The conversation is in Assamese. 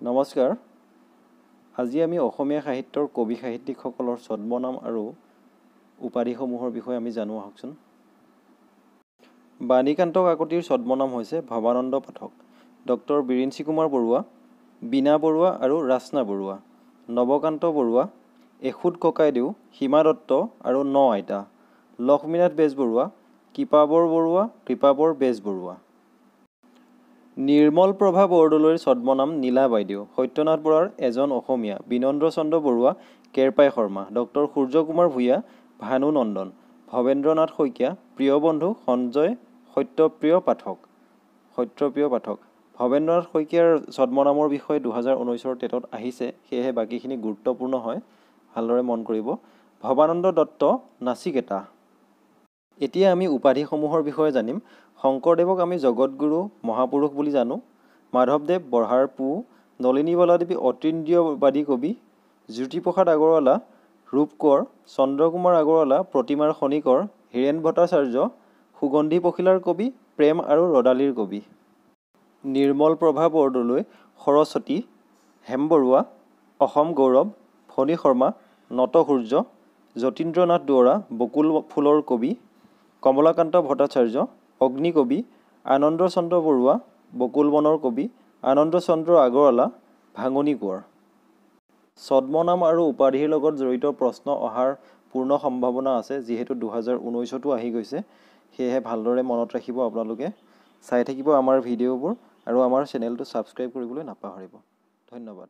নমস্কাৰ। আজি আমি অসমীয়া সাহিত্যৰ কবি সাহিত্যিকসকলৰ ছদ্মনাম আৰু উপাধিসমূহৰ বিষয়ে আমি জানো আহকচোন। বাণীকান্ত কাকতিৰ ছদ্মনাম হৈছে ভৱানন্দ পাঠক ডক্টৰ বিৰিঞ্চি কুমাৰ বৰুৱা বীণা বৰুৱা আৰু ৰাচনা বৰুৱা নৱকান্ত বৰুৱা এখুত ককাইদেউ সীমা দত্ত আৰু ন আইতা লক্ষ্মীনাথ বেজবৰুৱা কৃপাবৰ বৰুৱা কৃপাবৰ বেজবৰুৱা। নিৰ্মল প্ৰভা বৰদলৈৰ ছদ্মনাম নীলা বাইদেউ সত্যনাথ বৰাৰ এজন অসমীয়া বিনন্দ্ৰ চন্দ্ৰ বৰুৱা কেৰপাই শৰ্মা ডক্টৰ সূৰ্যকুমাৰ ভূঞা ভানু নন্দন ভৱেন্দ্ৰ নাথ শইকীয়া প্ৰিয় বন্ধু সঞ্জয় সত্যপ্ৰিয় পাঠক সত্যপ্ৰিয় পাঠক। ভৱেন্দ্ৰ নাথ শইকীয়াৰ ছদ্মনামৰ বিষয়ে দুহেজাৰ ঊনৈছৰ টেটত আহিছে সেয়েহে বাকীখিনি গুৰুত্বপূৰ্ণ হয় ভালদৰে মন কৰিব। ভৱানন্দ দত্ত নাচিকেতা। এতিয়া আমি উপাধিসমূহৰ বিষয়ে জানিম। শংকৰদেৱক আমি জগতগুৰু মহাপুৰুষ বুলি জানো। মাধৱদেৱ বৰহাৰ পু নলিনীবালা দেৱী অতীন্দ্ৰিয়বাদী কবি জ্যোতিপ্ৰসাদ আগৰৱালা ৰূপকোঁৱৰ চন্দ্ৰকুমাৰ আগৰৱালা প্ৰতিমাৰ খনিকৰ হীৰেণ ভট্টাচাৰ্য সুগন্ধি পখিলাৰ কবি প্ৰেম আৰু ৰদালিৰ কবি। নিৰ্মল প্ৰভা বৰদলৈ সৰস্বতী হেম বৰুৱা অসম গৌৰৱ ফণী শৰ্মা নটসূৰ্য যতীন্দ্ৰ নাথ দুৱৰা বকুল ফুলৰ কবি কমলাকান্ত ভট্টাচাৰ্য অগ্নিকবি আনন্দ চন্দ্ৰ বৰুৱা বকুল বনৰ কবি আনন্দ চন্দ্ৰ আগৰৱালা ভাঙনি কোঁৱৰ। ছদ্মনাম আৰু উপাধিৰ লগত জড়িত প্ৰশ্ন অহাৰ পূৰ্ণ সম্ভাৱনা আছে যিহেতু দুহেজাৰ ঊনৈছতো আহি গৈছে। সেয়েহে ভালদৰে মনত ৰাখিব আপোনালোকে। চাই থাকিব আমাৰ ভিডিঅ'বোৰ আৰু আমাৰ চেনেলটো ছাবস্ক্ৰাইব কৰিবলৈ নাপাহৰিব। ধন্যবাদ।